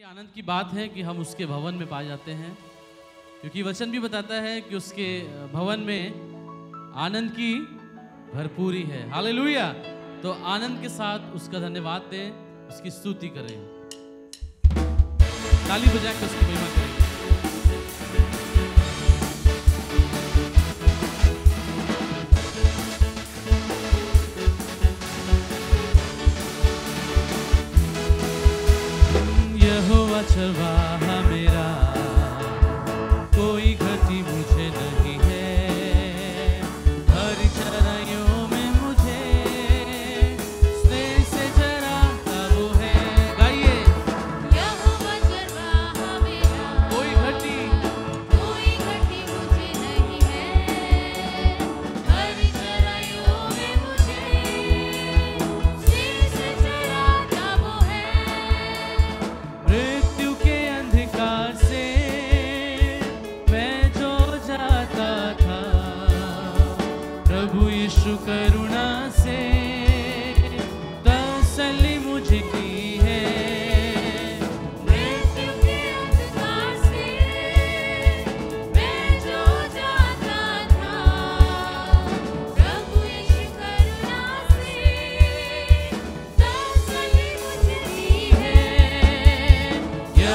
ये आनंद की बात है कि हम उसके भवन में पाए जाते हैं, क्योंकि वचन भी बताता है कि उसके भवन में आनंद की भरपूरी है। हाले तो आनंद के साथ उसका धन्यवाद दें, उसकी स्तुति करें। ताली बजा के उसकी महिमा करें।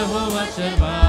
Jehovah Shabbat.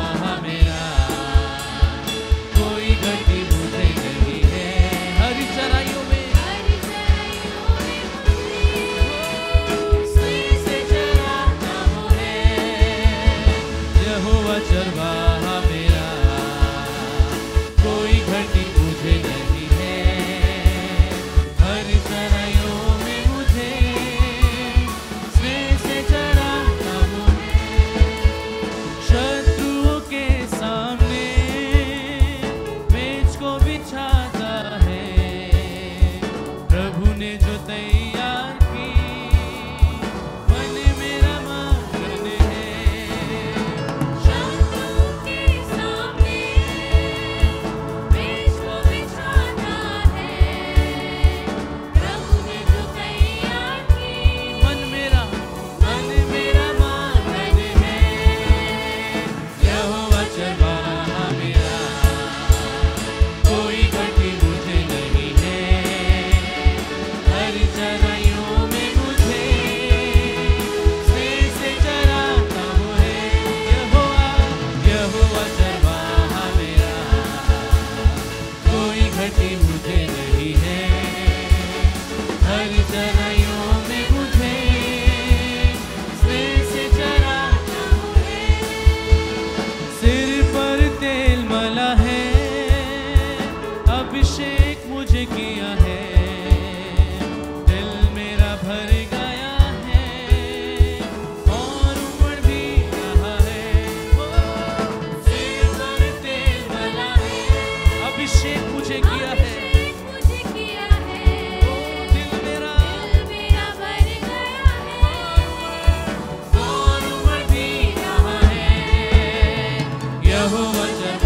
प्रभु वचन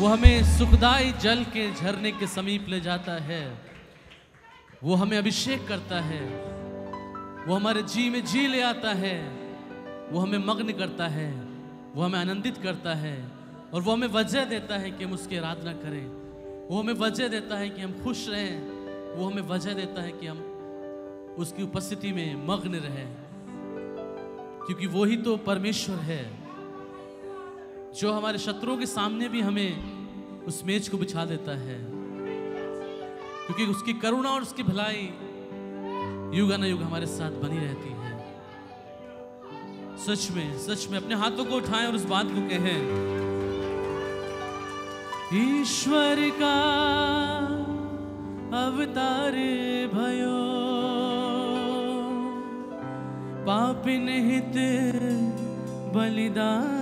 वो हमें सुखदाई जल के झरने के समीप ले जाता है। वो हमें अभिषेक करता है। वो हमारे जी में जी ले आता है। वो हमें मग्न करता है। वो हमें आनंदित करता है। और वो हमें वजह देता है कि हम उसकी आराधना करें। वो हमें वजह देता है कि हम खुश रहें। वो हमें वजह देता है कि हम उसकी उपस्थिति में मग्न रहें। क्योंकि वो ही तो परमेश्वर है। जो हमारे शत्रुओं के सामने भी हमें उस मेज को बिछा देता है। क्योंकि उसकी करुणा और उसकी भलाई युग न युग हमारे साथ बनी रहती है। सच में सच में अपने हाथों को उठाएँ और उस बात को कहें। ईश्वर का अवतार भयो पापिन हित बलिदान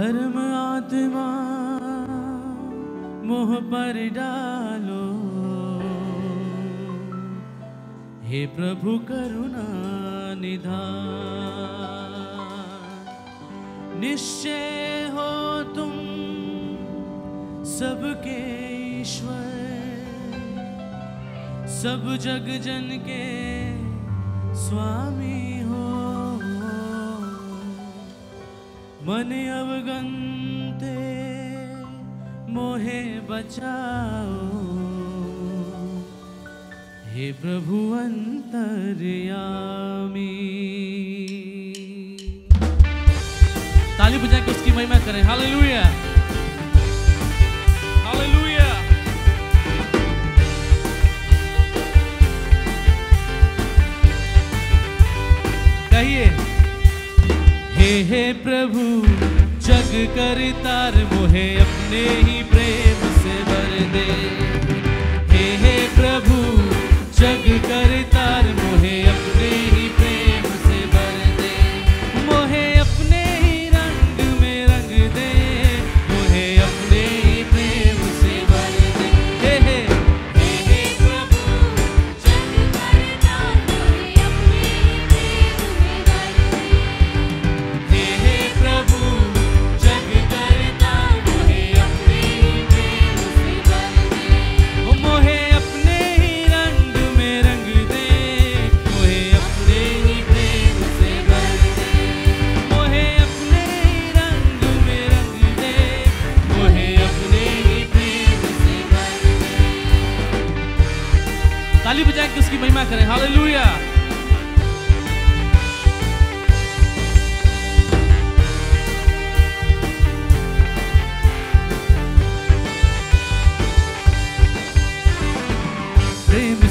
धर्म आत्मा, मोह पर डालो। हे प्रभु करुणा, निधान। निश्चय हो तुम सबके ईश्वर। सब जग जन के स्वामी। मन अवगंते, मोहे बचाओ। हे प्रभु अंतर्यामी। ताली बजा के उसकी महिमा करें। हालेलुया। हालेलुया। कहिए। हे प्रभु, जग कर तार, मोहे अपने ही प्रेम से भर दे। हे हे प्रभु, जग कर तार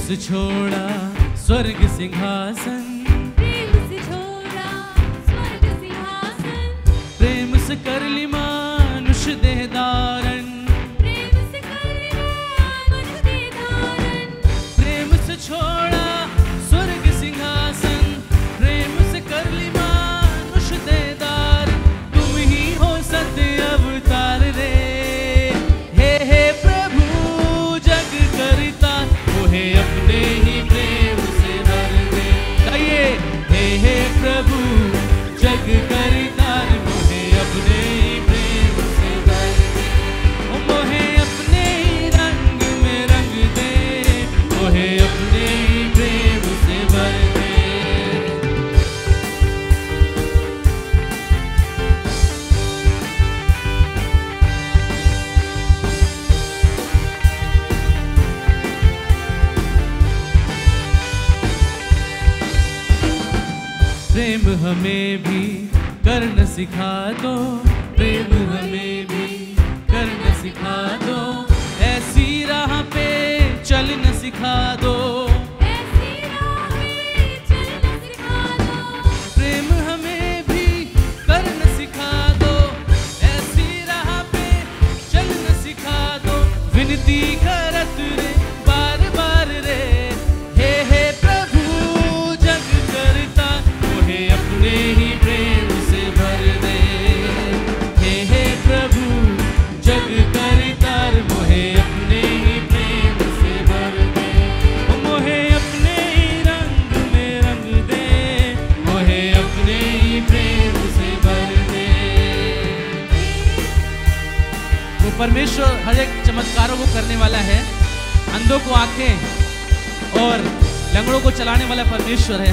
से छोड़ा स्वर्ग सिंहासन। प्रेम से छोड़ा स्वर्ग सिंहासन। प्रेम से कर ली मानुष देह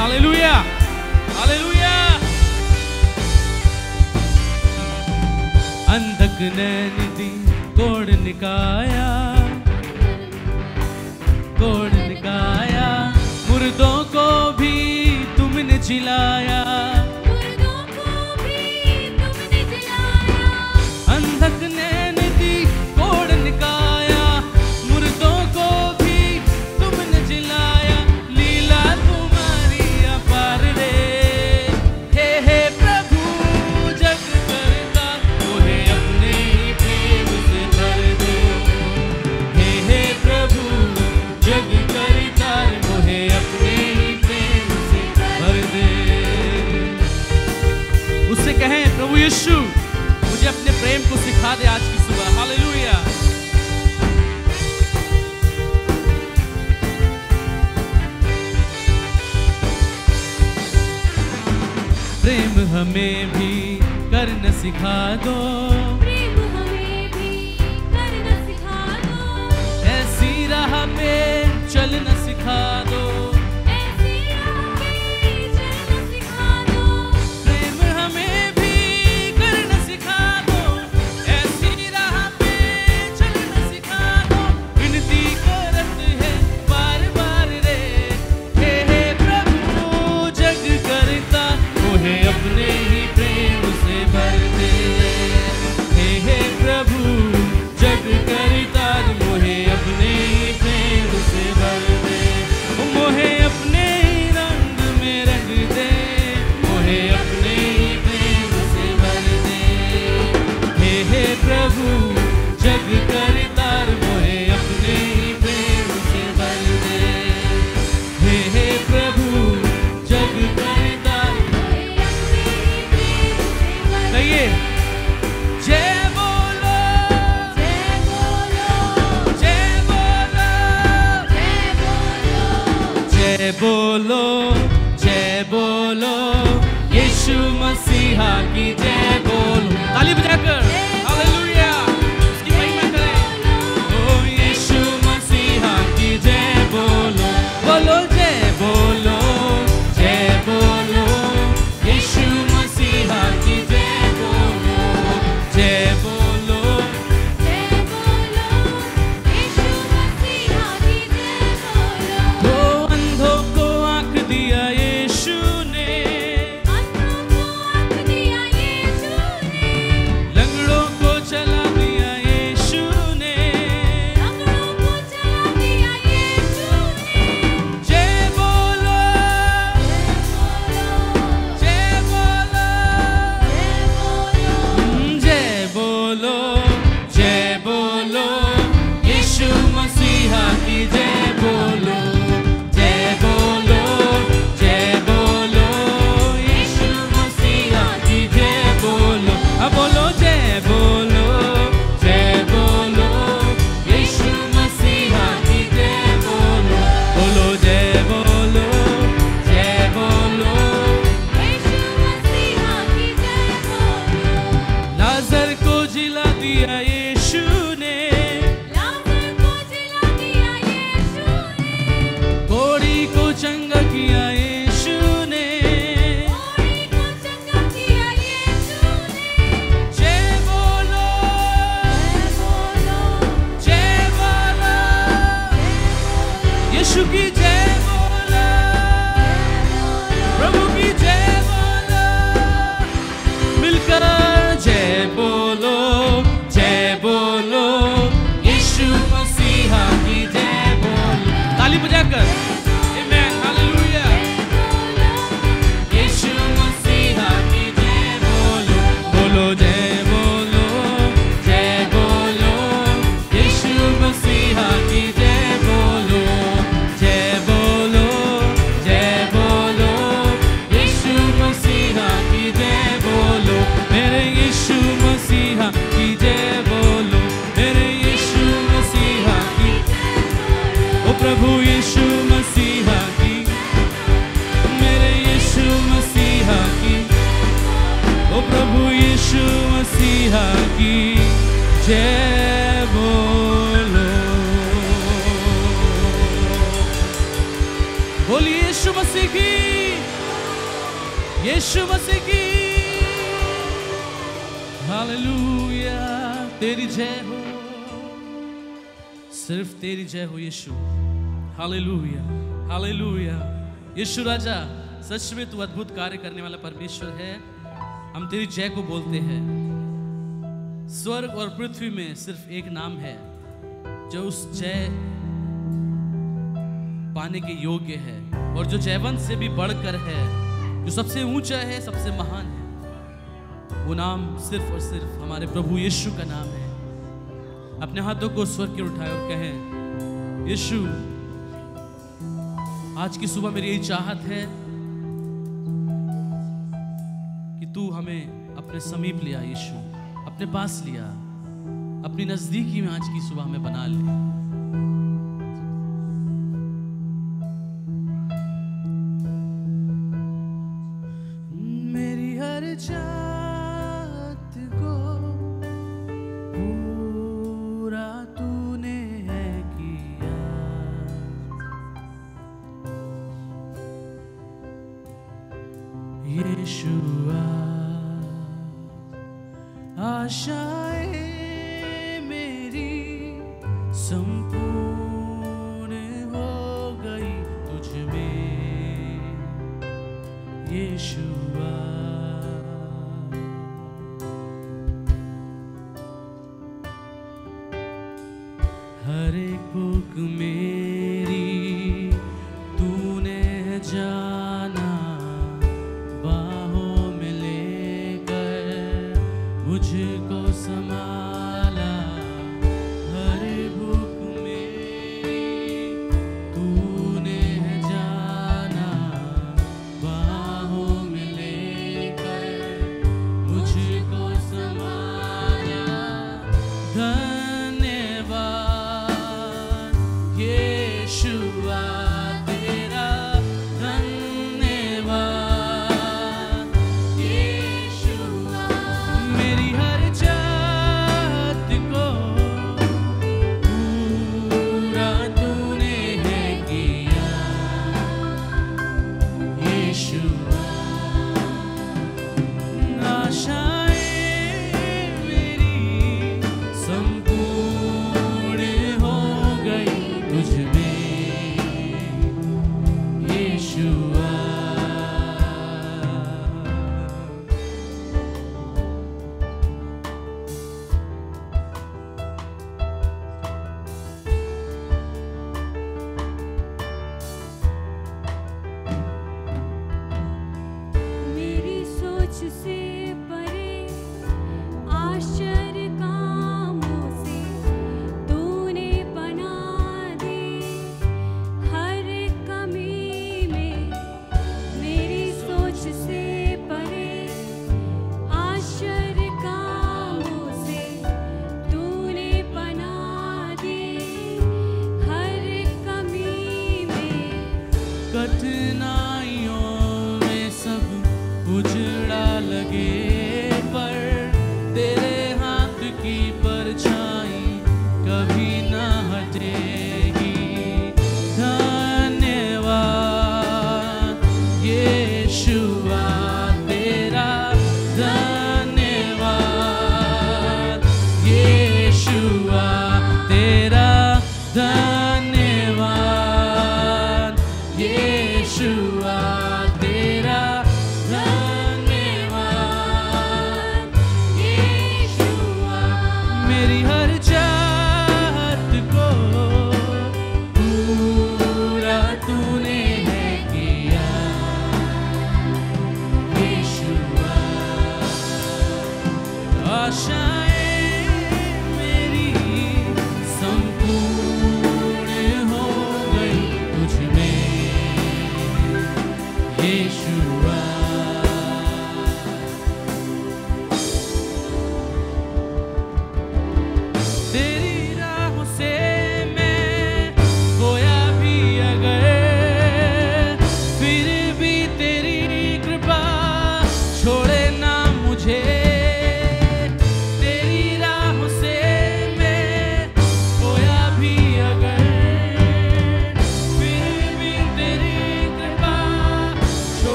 Hallelujah. Hallelujah. अंधक ने दी कोड़ निकाया कोड़ निकाया मुर्दों को भी तुमने जिलाया प्रभु यीशु मुझे अपने प्रेम को सिखा दे आज की सुबह। हालेलुया। प्रेम हमें भी करना सिखा दो। प्रेम हमें भी करना सिखा दो। ऐसी राह पे चलना सिखा दो For bolo. बोलिए यीशु मसीह की। यीशु मसीह की। हालेलुया। तेरी जय हो। सिर्फ़ तेरी जय हो यीशु। हालेलुया। हालेलुया। यीशु राजा, सच में तू अद्भुत कार्य करने वाला परमेश्वर है। हम तेरी जय को बोलते हैं। स्वर्ग और पृथ्वी में सिर्फ़ एक नाम है, जो उस जय पाने के योग्य है। और जो जयवंत से भी बढ़कर है, जो सबसे ऊँचा है, सबसे महान है, वो नाम सिर्फ़ और सिर्फ़ हमारे प्रभु यीशु का नाम है। अपने हाथों को स्वर्ग की उठाए और कहें, यीशु, आज की सुबह मेरी यही चाहत है कि तू हमें अपने समीप लिया यीशु। अपने पास लिया अपनी नजदीकी में आज की सुबह हमें बना ले। 等不 कठिनाइयों में सब उजड़ा लगे।